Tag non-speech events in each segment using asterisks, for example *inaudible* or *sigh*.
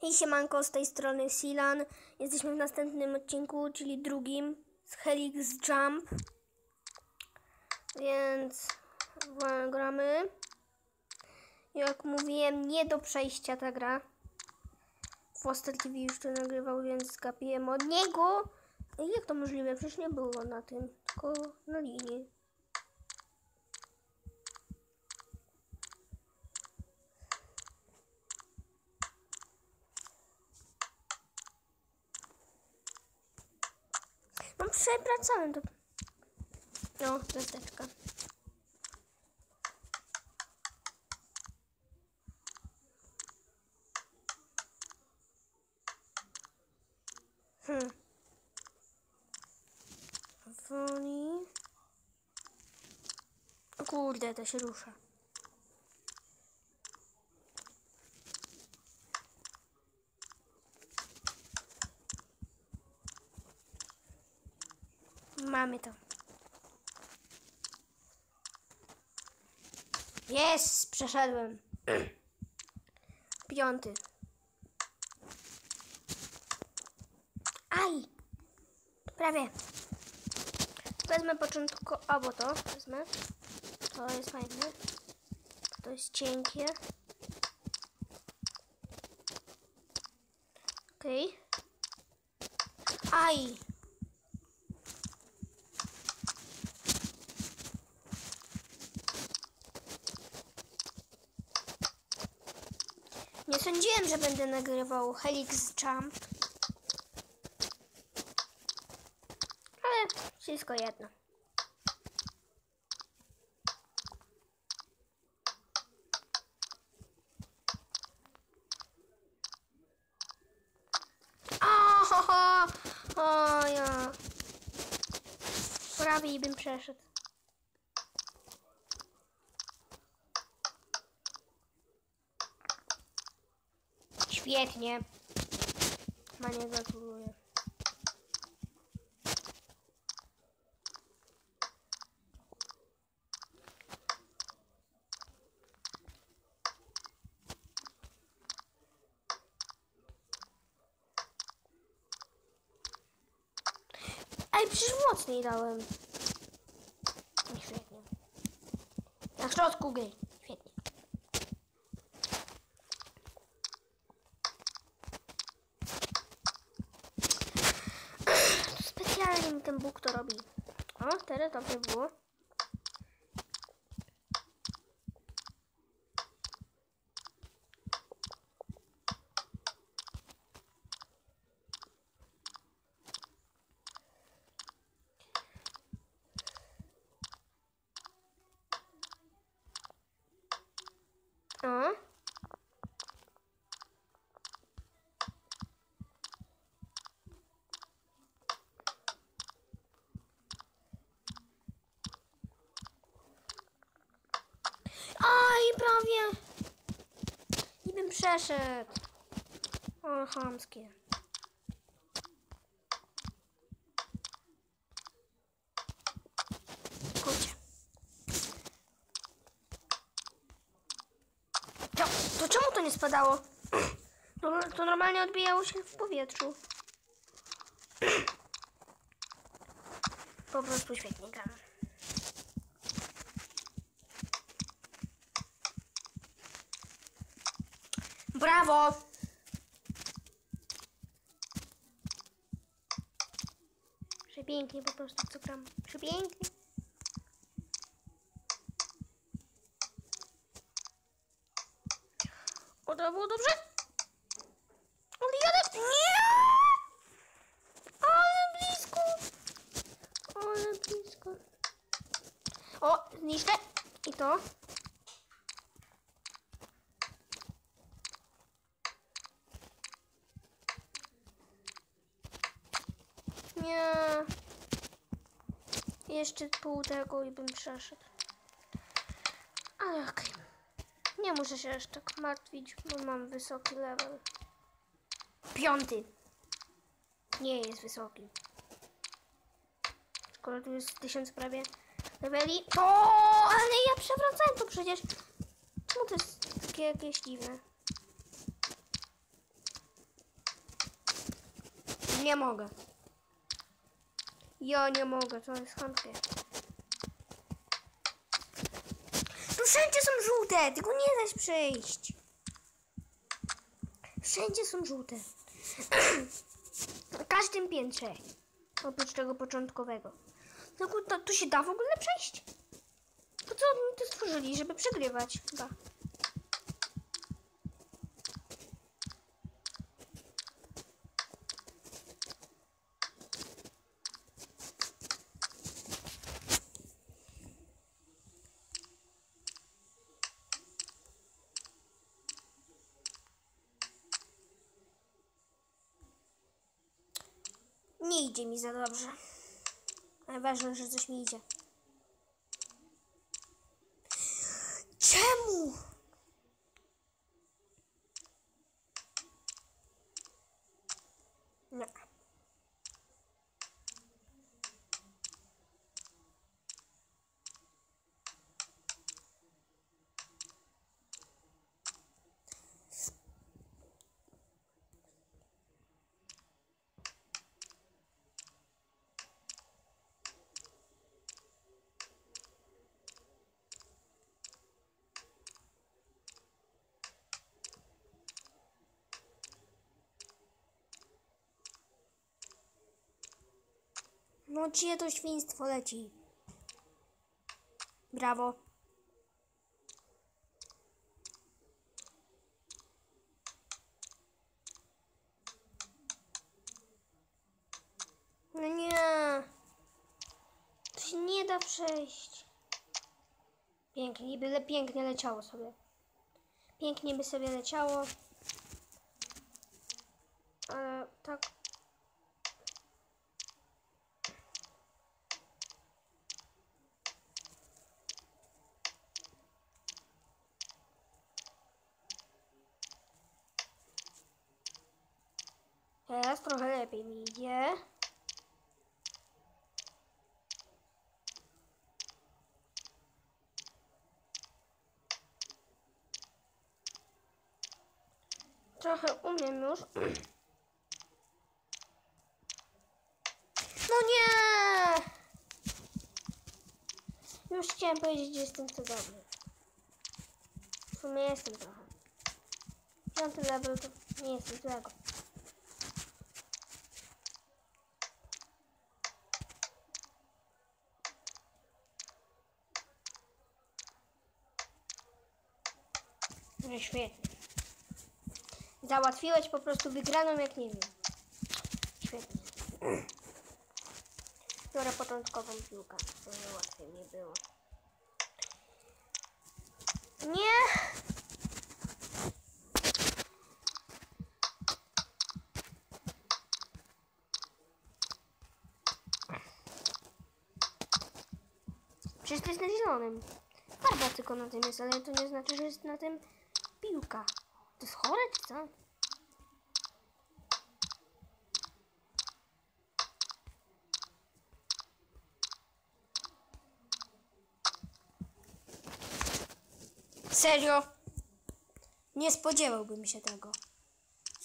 Hej siemanko, z tej strony Silan. Jesteśmy w następnym odcinku, czyli drugim z Helix Jump. Więc gramy. Jak mówiłem, nie do przejścia ta gra. Foster TV już to nagrywał, więc skapiłem od niego. Jak to możliwe? Przecież nie było na tym, tylko na linii. Przepracałem to. No, gwiazdeczka. Hmm. Woli. Kurde, to się rusza. Mamy to. Jest! Przeszedłem. Piąty. Aj! Prawie. Wezmę początku... Albo to wezmę. To jest fajne. To jest cienkie. Okej. Aj! Sądziłem, że będę nagrywał Helix Jump. Ale wszystko jedno. O ja. Prawie bym przeszedł. Świetnie. Manie gratuluję. Ej, przecież mocniej dałem. Świetnie. Na środku gry. Świetnie. To specjalnie mi ten Bóg to robi. O, teraz dobrze było. Aj, prawie. I przeszedł. O, chamskie. To, to czemu to nie spadało? To, *clears throat* to normalnie odbijało się w powietrzu. *clears throat* Po prostu świetnie. Brawo! Przepięknie po prostu co gram. Przepięknie. O, to było dobrze? Ale jadę... Nie! Ale blisko! Ale blisko. O, zniszczę. I to. Nie. Jeszcze pół tego i bym przeszedł. Ale okej. Nie muszę się aż tak martwić, bo mam wysoki level. Piąty. Nie jest wysoki. Skoro tu jest tysiąc prawie leveli. To, ale ja przewracałem to przecież. Czemu to jest takie jakieś dziwne? Nie mogę. Ja nie mogę, to jest chamskie. Tu wszędzie są żółte, tylko nie da się przejść. Wszędzie są żółte. Na *clears throat* każdym piętrze. Oprócz tego początkowego. No tu się da w ogóle przejść? Po co oni to stworzyli, żeby przegrywać? Chyba. Nie idzie mi za dobrze. Ważne, że coś mi idzie. Czemu? Nie. No gdzie to świństwo leci? Brawo. No nie. To się nie da przejść. Pięknie, byle pięknie leciało sobie. Pięknie by sobie leciało. Ale tak Teraz trochę lepiej mi idzie. Trochę umiem już. No nie! Już chciałem powiedzieć, że jestem cudowny. W sumie jestem trochę. Piąty level to nie jestem złego. No świetnie. Załatwiłeś po prostu wygraną jak nie wiem. Świetnie. Biorę początkową piłkę, żeby łatwiej mi było. Nie! Przecież to jest na zielonym. Farba tylko na tym jest, ale to nie znaczy, że jest na tym piłka. To jest chore czy co? Serio? Nie spodziewałbym się tego.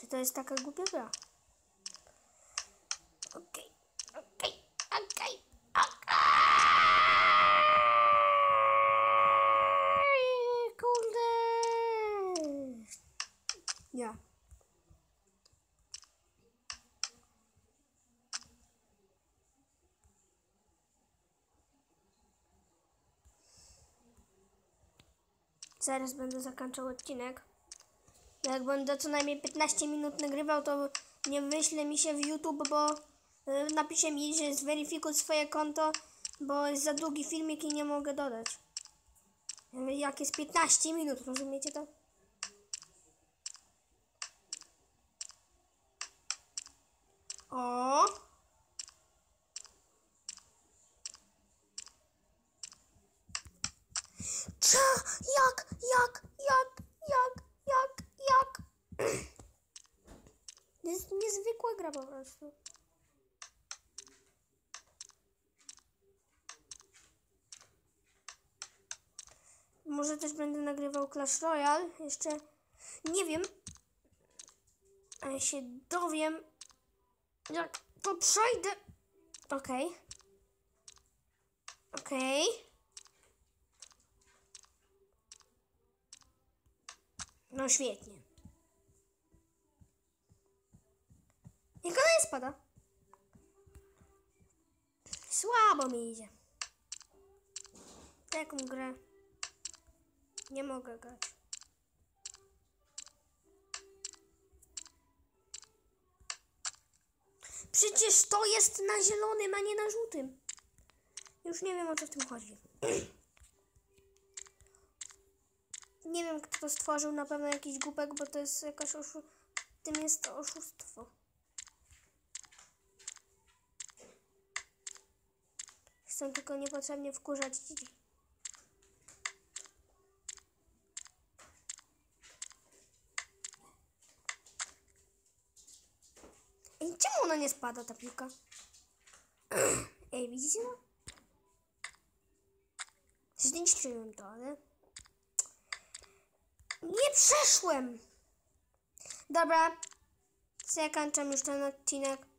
Że to jest taka głupia gra. Okej, okej, okej, okej. Kurde. Ja. Zaraz będę zakończał odcinek. Jak będę co najmniej 15 minut nagrywał, to nie wyśle mi się w YouTube, bo y, napisze mi, że zweryfikuj swoje konto, bo jest za długi filmik i nie mogę dodać. Jak jest 15 minut, rozumiecie to? O! Co? Jak? Jak? Jak? Jak? Jak? Jak? To jest niezwykła gra po prostu. Może też będę nagrywał Clash Royale. Jeszcze nie wiem. Ale się dowiem, Jak to przejdę... Okej. Okej. No świetnie. Jak ona nie spada? Słabo mi idzie. Taką grę nie mogę grać. Przecież to jest na zielonym, a nie na żółtym. Już nie wiem o co w tym chodzi. *clears throat* Nie wiem kto to stworzył, na pewno jakiś głupek, bo to jest jakaś oszu... Tym jest to oszustwo. Chcę tylko niepotrzebnie wkurzać dzieci. Ej, czemu ona nie spada, ta piłka? Ej, widzicie? Zniszczyłem to, ale... Nie przeszłem! Dobra, zakończam już ten odcinek.